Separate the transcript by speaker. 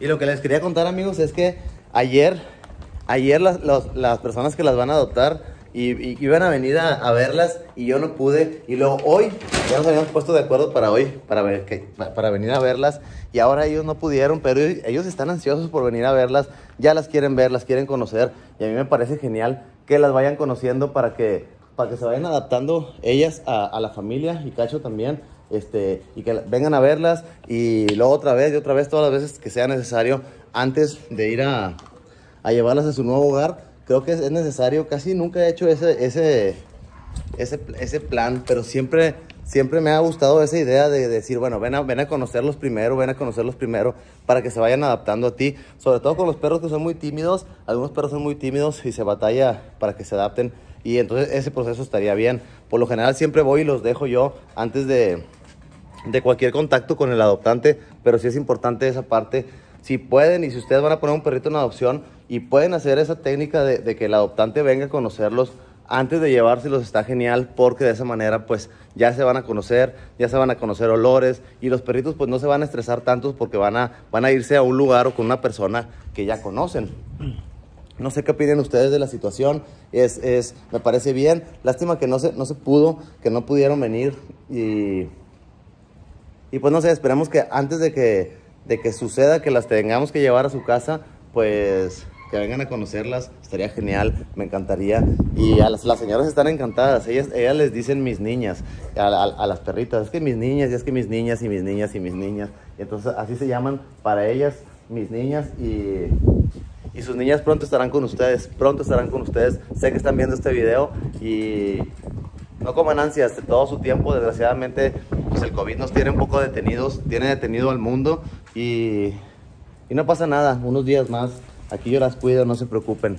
Speaker 1: Y lo que les quería contar, amigos, es que ayer, ayer las, los- las personas que las van a adoptar y, y iban a venir a, a verlas y yo no pude. Y luego hoy, ya nos habíamos puesto de acuerdo para hoy, para, ver, que, para venir a verlas. Y ahora ellos no pudieron, pero ellos, están ansiosos por venir a verlas. Ya las quieren ver, las quieren conocer. Y a mí me parece genial que las vayan conociendo para que, para que se vayan adaptando ellas a, a la familia y Cacho también. Este, y que vengan a verlas y luego otra vez y otra vez todas las veces que sea necesario antes de ir a, a llevarlas a su nuevo hogar. Creo que es necesario, casi nunca he hecho ese, ese, ese, ese plan, pero siempre, siempre me ha gustado esa idea de decir, bueno, ven a, ven a conocerlos primero, ven a conocerlos primero, para que se vayan adaptando a ti, sobre todo con los perros que son muy tímidos, algunos perros son muy tímidos y se batalla para que se adapten, y entonces ese proceso estaría bien. Por lo general siempre voy y los dejo yo antes de, de cualquier contacto con el adoptante, pero sí es importante esa parte. Si pueden y si ustedes van a poner un perrito en adopción y pueden hacer esa técnica de, que el adoptante venga a conocerlos antes de llevárselos, está genial porque de esa manera pues ya se van a conocer, ya se van a conocer olores y los perritos pues no se van a estresar tantos porque van a, van a irse a un lugar o con una persona que ya conocen. No sé qué opinan ustedes de la situación. Es, es, me parece bien. Lástima que no se, no se pudo, que no pudieron venir. Y, y pues no sé, esperemos que antes de que, de que suceda, que las tengamos que llevar a su casa, pues que vengan a conocerlas. Estaría genial, me encantaría. Y a las, las señoras están encantadas. Ellas, ellas les dicen mis niñas, a, las perritas. Es que mis niñas, y es que mis niñas, y mis niñas, y mis niñas. Entonces así se llaman para ellas, mis niñas. Y, y sus niñas pronto estarán con ustedes, pronto estarán con ustedes. Sé que están viendo este video y no coman ansias todo su tiempo. Desgraciadamente, pues el COVID nos tiene un poco detenidos, tiene detenido al mundo y, y no pasa nada. Unos días más, aquí yo las cuido, no se preocupen.